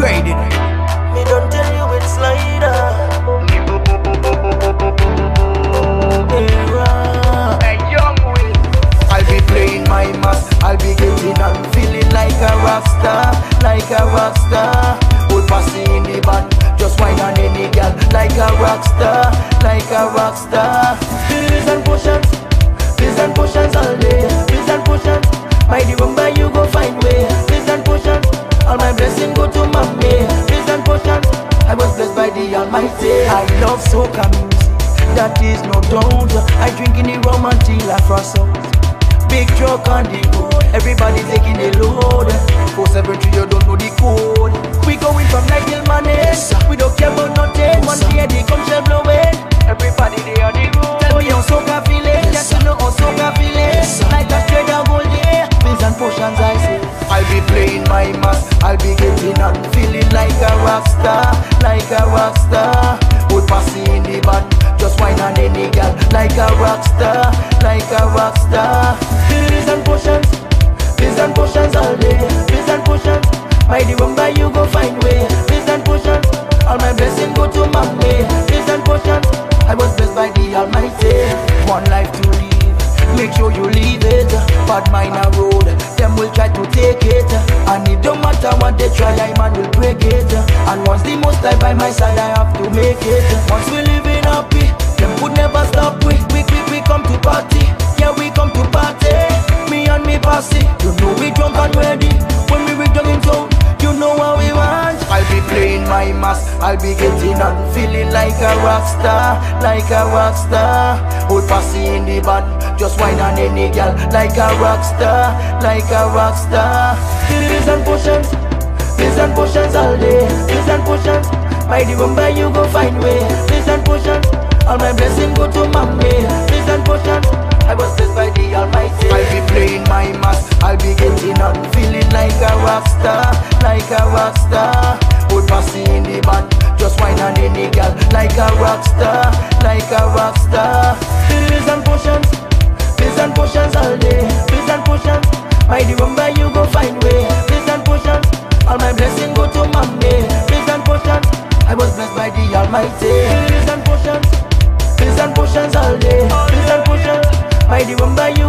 upgraded. Me don't tell you it's Slida. Era. Hey, young Will. I'll be playing my mask, I'll be getting and feeling like a rock star, like a rock star. Old passy in the band, just wine on any girl, like a rock star, like a rock star. Pills and potions, pills and potions all day, pills and potions. My remember you go find way, pills and potions. All my blessing go to mommy, pills and potions. I was blessed by the Almighty. I love soca music, that is no doubt. I drink in the rum until I frost out. Big truck on the road, everybody taking the load. 473, you don't know the like a rock star. Old passy in the band, just wine on any girl, like a rock star, like a rock star. Pills and potions, pills and potions all day, pills and potions. My remember you go find way, pills and potions. All my blessing go to mommy, pills and potions. I was blessed by the Almighty. One life to live, make sure you leave it. Bad mind a road, them will try to take it. And it don't matter what they try, I man will break it. Life by my side, I have to make it. Once we living happy, them would never stop. We, we, we, we come to party, yeah we come to party. Me and me posse, you know we drunk and ready. When we reach in town, you know what we want. I'll be playing my mask, I'll be getting and feeling like a rock star, like a rock star. Old posse in the band, just wine on any girl, like a rock star, like a rock star. Pills and potions, pills and potions all day, pills and potions. My remember you go find way, pills and potions. All my blessing go to mommy, pills and potions. I was blessed by the Almighty. I'll be playing my mask, I'll be getting up, feeling like a rock star, like a rock star. Old posse in the band, just wine on any girl, like a rock star, like a rock star. Pills and potions, pills and potions all day, pills and potions. My remember you go find way, pills and potions. By Almighty. Pills and potions, pills and potions all day, pills and potions. My remember you